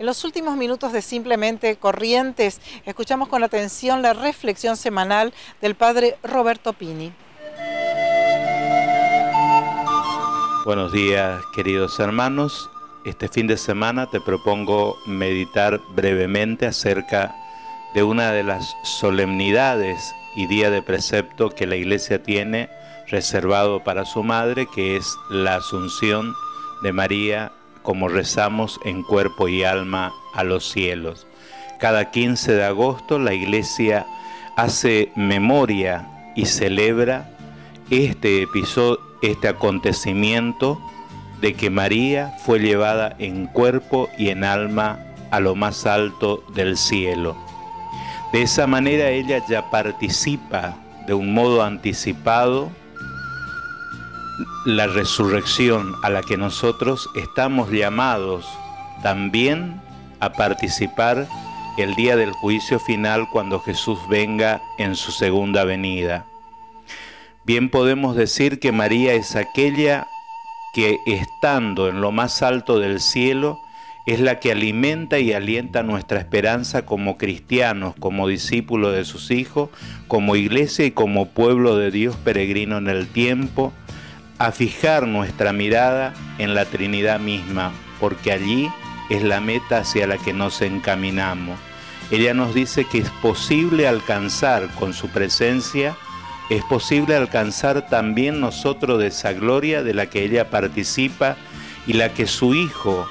En los últimos minutos de Simplemente Corrientes, escuchamos con atención la reflexión semanal del padre Roberto Pini. Buenos días, queridos hermanos. Este fin de semana te propongo meditar brevemente acerca de una de las solemnidades y día de precepto que la iglesia tiene reservado para su madre, que es la Asunción de María, como rezamos en cuerpo y alma a los cielos. Cada 15 de agosto la iglesia hace memoria y celebra este este acontecimiento de que María fue llevada en cuerpo y en alma a lo más alto del cielo. De esa manera ella ya participa de un modo anticipado la resurrección a la que nosotros estamos llamados también a participar el día del juicio final cuando Jesús venga en su segunda venida. Bien podemos decir que María es aquella que estando en lo más alto del cielo, es la que alimenta y alienta nuestra esperanza como cristianos, como discípulos de sus hijos, como iglesia y como pueblo de Dios peregrino en el tiempo, a fijar nuestra mirada en la Trinidad misma, porque allí es la meta hacia la que nos encaminamos. Ella nos dice que es posible alcanzar con su presencia, es posible alcanzar también nosotros de esa gloria de la que ella participa y la que su Hijo,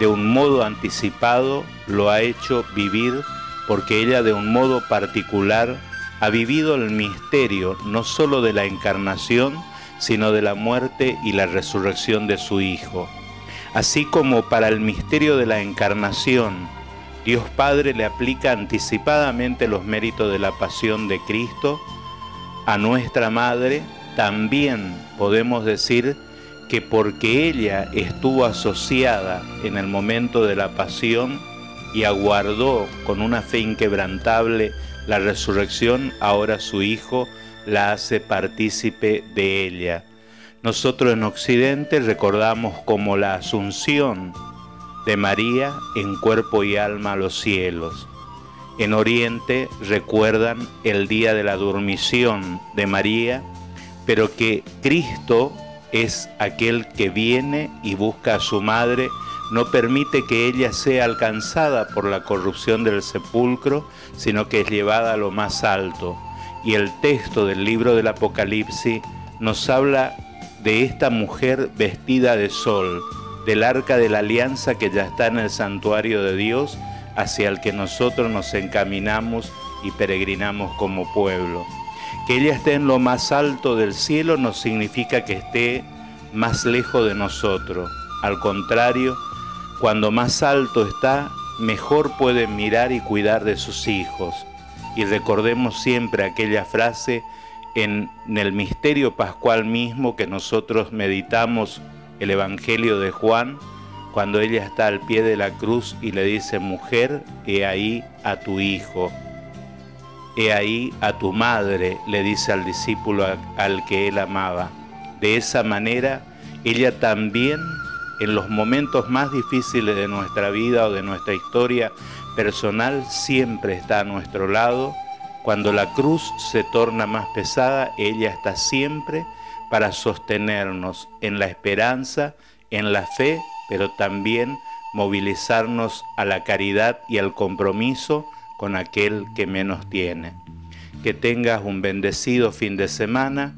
de un modo anticipado, lo ha hecho vivir, porque ella de un modo particular ha vivido el misterio no sólo de la encarnación, sino de la muerte y la resurrección de su Hijo. Así como para el misterio de la encarnación, Dios Padre le aplica anticipadamente los méritos de la pasión de Cristo, a nuestra Madre también podemos decir que porque ella estuvo asociada en el momento de la pasión y aguardó con una fe inquebrantable la resurrección, ahora su Hijo la hace partícipe de ella. Nosotros en Occidente recordamos como la asunción de María en cuerpo y alma a los cielos. En Oriente recuerdan el día de la dormición de María, pero que Cristo es aquel que viene y busca a su madre, no permite que ella sea alcanzada por la corrupción del sepulcro, sino que es llevada a lo más alto y el texto del libro del Apocalipsis nos habla de esta mujer vestida de sol, del arca de la alianza que ya está en el santuario de Dios, hacia el que nosotros nos encaminamos y peregrinamos como pueblo. Que ella esté en lo más alto del cielo no significa que esté más lejos de nosotros. Al contrario, cuando más alto está, mejor puede mirar y cuidar de sus hijos y recordemos siempre aquella frase en, el misterio pascual mismo que nosotros meditamos el Evangelio de Juan, cuando ella está al pie de la cruz y le dice, mujer, he ahí a tu hijo, he ahí a tu madre, le dice al discípulo al que él amaba. De esa manera, ella también en los momentos más difíciles de nuestra vida o de nuestra historia personal siempre está a nuestro lado. Cuando la cruz se torna más pesada, ella está siempre para sostenernos en la esperanza, en la fe, pero también movilizarnos a la caridad y al compromiso con aquel que menos tiene. Que tengas un bendecido fin de semana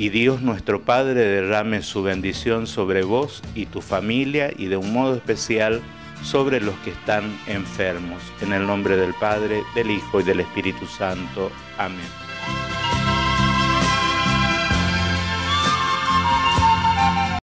y Dios nuestro Padre derrame su bendición sobre vos y tu familia y de un modo especial sobre los que están enfermos. En el nombre del Padre, del Hijo y del Espíritu Santo. Amén.